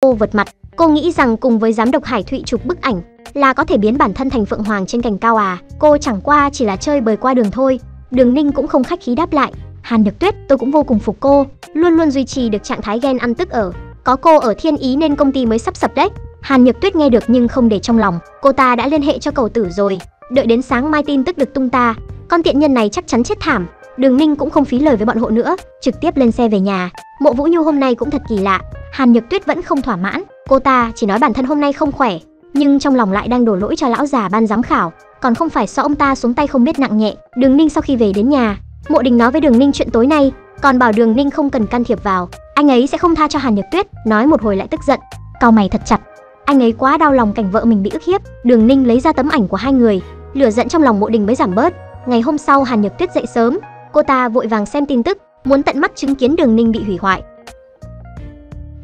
cô vượt mặt. Cô nghĩ rằng cùng với giám đốc Hải Thụy chụp bức ảnh là có thể biến bản thân thành phượng hoàng trên cành cao à. Cô chẳng qua chỉ là chơi bời qua đường thôi. Đường Ninh cũng không khách khí đáp lại. Hàn Nhược Tuyết, tôi cũng vô cùng phục cô, luôn luôn duy trì được trạng thái ghen ăn tức ở. Có cô ở Thiên Ý nên công ty mới sắp sập đấy. Hàn Nhược Tuyết nghe được nhưng không để trong lòng, cô ta đã liên hệ cho cầu tử rồi. Đợi đến sáng mai tin tức được tung ta, con tiện nhân này chắc chắn chết thảm. Đường Ninh cũng không phí lời với bọn hộ nữa, trực tiếp lên xe về nhà. Mộ Vũ Nhu hôm nay cũng thật kỳ lạ, Hàn Nhược Tuyết vẫn không thỏa mãn, cô ta chỉ nói bản thân hôm nay không khỏe, nhưng trong lòng lại đang đổ lỗi cho lão già ban giám khảo, còn không phải do ông ta xuống tay không biết nặng nhẹ. Đường Ninh sau khi về đến nhà, Mộ Đình nói với Đường Ninh chuyện tối nay, còn bảo Đường Ninh không cần can thiệp vào, anh ấy sẽ không tha cho Hàn Nhược Tuyết, nói một hồi lại tức giận, cau mày thật chặt. Anh ấy quá đau lòng cảnh vợ mình bị ức hiếp, Đường Ninh lấy ra tấm ảnh của hai người, lửa giận trong lòng Mộ Đình mới giảm bớt. Ngày hôm sau Hàn Nhược Tuyết dậy sớm, cô ta vội vàng xem tin tức, muốn tận mắt chứng kiến Đường Ninh bị hủy hoại.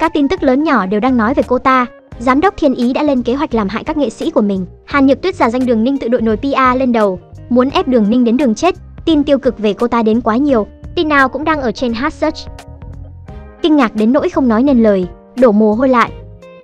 Các tin tức lớn nhỏ đều đang nói về cô ta. Giám đốc Thiên Ý đã lên kế hoạch làm hại các nghệ sĩ của mình. Hàn Nhược Tuyết giả danh Đường Ninh tự đội nồi PR lên đầu, muốn ép Đường Ninh đến đường chết. Tin tiêu cực về cô ta đến quá nhiều, tin nào cũng đang ở trên hot search. Kinh ngạc đến nỗi không nói nên lời, đổ mồ hôi lại.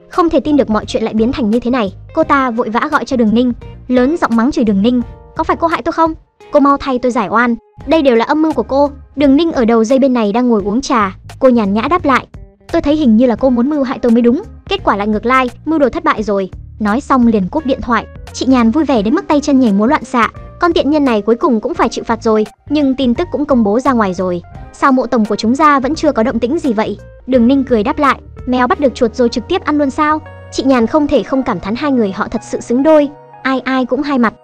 Không thể tin được mọi chuyện lại biến thành như thế này. Cô ta vội vã gọi cho Đường Ninh, lớn giọng mắng chửi Đường Ninh, "Có phải cô hại tôi không? Cô mau thay tôi giải oan, đây đều là âm mưu của cô." Đường Ninh ở đầu dây bên này đang ngồi uống trà, cô nhàn nhã đáp lại, Tôi thấy hình như là cô muốn mưu hại tôi mới đúng, kết quả lại ngược lai mưu đồ thất bại rồi. Nói xong liền cúp điện thoại. Chị Nhàn vui vẻ đến mức tay chân nhảy múa loạn xạ. Con tiện nhân này cuối cùng cũng phải chịu phạt rồi, nhưng tin tức cũng công bố ra ngoài rồi. Sao mộ tổng của chúng ta vẫn chưa có động tĩnh gì vậy? Đường Ninh cười đáp lại, mèo bắt được chuột rồi trực tiếp ăn luôn sao? Chị Nhàn không thể không cảm thán hai người họ thật sự xứng đôi, ai ai cũng hai mặt.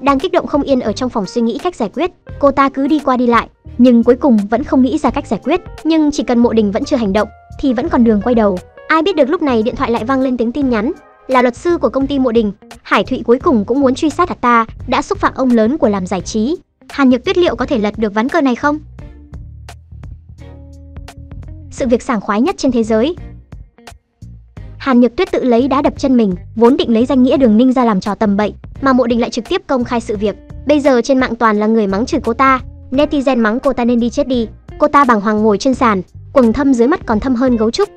Đang kích động không yên ở trong phòng suy nghĩ cách giải quyết, cô ta cứ đi qua đi lại, nhưng cuối cùng vẫn không nghĩ ra cách giải quyết. Nhưng chỉ cần Mộ Đình vẫn chưa hành động, thì vẫn còn đường quay đầu. Ai biết được lúc này điện thoại lại vang lên tiếng tin nhắn, là luật sư của công ty Mộ Đình. Hải Thụy cuối cùng cũng muốn truy sát hạt ta, đã xúc phạm ông lớn của làm giải trí. Hàn Nhược Tuyết liệu có thể lật được ván cờ này không? Sự việc sảng khoái nhất trên thế giới. Hàn Nhược Tuyết tự lấy đá đập chân mình, vốn định lấy danh nghĩa Đường Ninh ra làm trò tầm bậy, mà Mộ Đình lại trực tiếp công khai sự việc. Bây giờ trên mạng toàn là người mắng chửi cô ta, Netizen mắng cô ta nên đi chết đi. Cô ta bàng hoàng ngồi trên sàn, quầng thâm dưới mắt còn thâm hơn gấu trúc.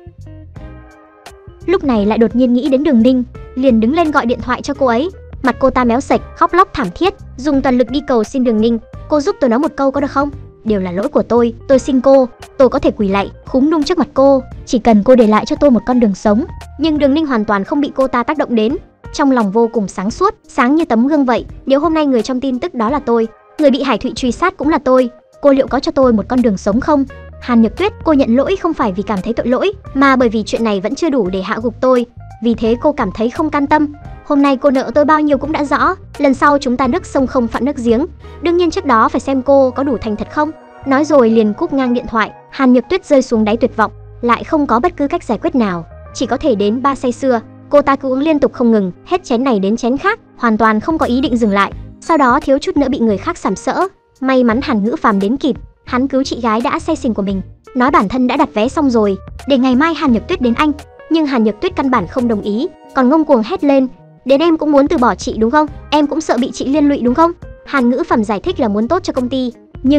Lúc này lại đột nhiên nghĩ đến Đường Ninh, liền đứng lên gọi điện thoại cho cô ấy. Mặt cô ta méo sạch, khóc lóc thảm thiết, dùng toàn lực đi cầu xin Đường Ninh, "Cô giúp tôi nói một câu có được không? Đều là lỗi của tôi, tôi xin cô, tôi có thể quỳ lạy, khúm nung trước mặt cô, chỉ cần cô để lại cho tôi một con đường sống." Nhưng Đường Ninh hoàn toàn không bị cô ta tác động đến, trong lòng vô cùng sáng suốt, sáng như tấm gương vậy. Nếu hôm nay người trong tin tức đó là tôi, Người bị Hải Thụy truy sát cũng là tôi, cô liệu có cho tôi một con đường sống không? Hàn Nhược Tuyết, cô nhận lỗi không phải vì cảm thấy tội lỗi, mà bởi vì chuyện này vẫn chưa đủ để hạ gục tôi. Vì thế cô cảm thấy không can tâm. Hôm nay cô nợ tôi bao nhiêu cũng đã rõ, lần sau chúng ta nước sông không phạm nước giếng. Đương nhiên trước đó phải xem cô có đủ thành thật không. Nói rồi liền cúp ngang điện thoại, Hàn Nhược Tuyết rơi xuống đáy tuyệt vọng, lại không có bất cứ cách giải quyết nào, chỉ có thể đến ba say xưa. Cô ta cứ uống liên tục không ngừng, hết chén này đến chén khác, hoàn toàn không có ý định dừng lại. Sau đó thiếu chút nữa bị người khác sảm sỡ. May mắn Hàn Ngữ Phàm đến kịp, hắn cứu chị gái đã say xỉn của mình, nói bản thân đã đặt vé xong rồi, để ngày mai Hàn Nhược Tuyết đến anh. Nhưng Hàn Nhược Tuyết căn bản không đồng ý, còn ngông cuồng hét lên, "Đến em cũng muốn từ bỏ chị đúng không? Em cũng sợ bị chị liên lụy đúng không?" Hàn Ngữ Phàm giải thích là muốn tốt cho công ty,